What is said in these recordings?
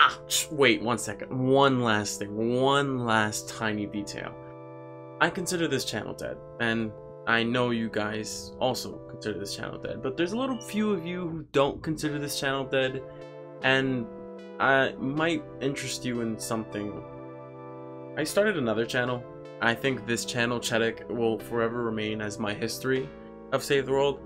Ah, wait one second. One last thing. One last tiny detail. I consider this channel dead, and I know you guys also consider this channel dead, but there's a little few of you who don't consider this channel dead, and I might interest you in something. I started another channel. I think this channel, Chedic, will forever remain as my history of Save the World,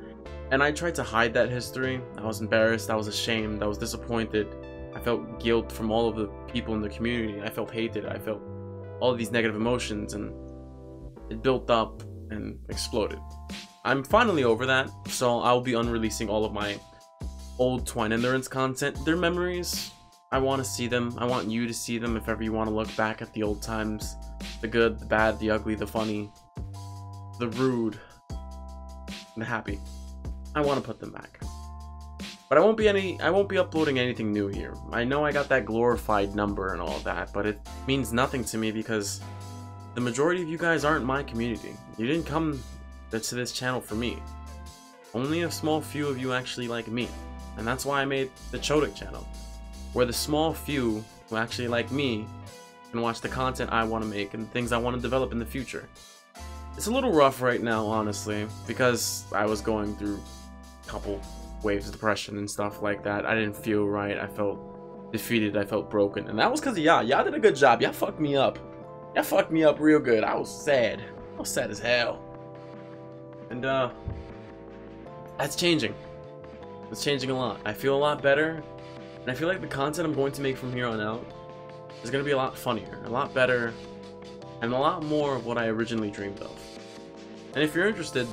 and I tried to hide that history. I was embarrassed, I was ashamed, I was disappointed. I felt guilt from all of the people in the community. I felt hated, I felt all of these negative emotions, and it built up and exploded. I'm finally over that, so I'll be unreleasing all of my old Twine Endurance content. Their memories, I want to see them. I want you to see them if ever you want to look back at the old times. The good, the bad, the ugly, the funny, the rude, and the happy. I want to put them back. But I won't be any I won't be uploading anything new here. I know I got that glorified number and all that, but it means nothing to me because the majority of you guys aren't my community. You didn't come to this channel for me. Only a small few of you actually like me. And that's why I made the Chedic channel. Where the small few who actually like me can watch the content I want to make and things I want to develop in the future. It's a little rough right now, honestly, because I was going through couple waves of depression and stuff like that. I didn't feel right. I felt defeated. I felt broken. And that was because of y'all. Y'all did a good job. Y'all fucked me up. That fucked me up real good. I was sad. I was sad as hell. And, uh, that's changing. It's changing a lot. I feel a lot better. And I feel like the content I'm going to make from here on out is going to be a lot funnier, a lot better, and a lot more of what I originally dreamed of. And if you're interested,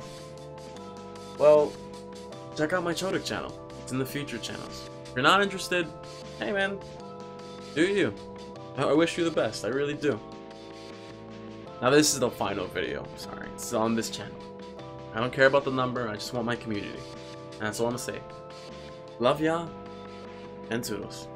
well, check out my Chedic channel. It's in the future channels. If you're not interested, hey man, do you. I wish you the best, I really do. Now this is the final video. Sorry, it's on this channel. I don't care about the number. I just want my community. And that's all I'm gonna say. Love y'all, and toodles.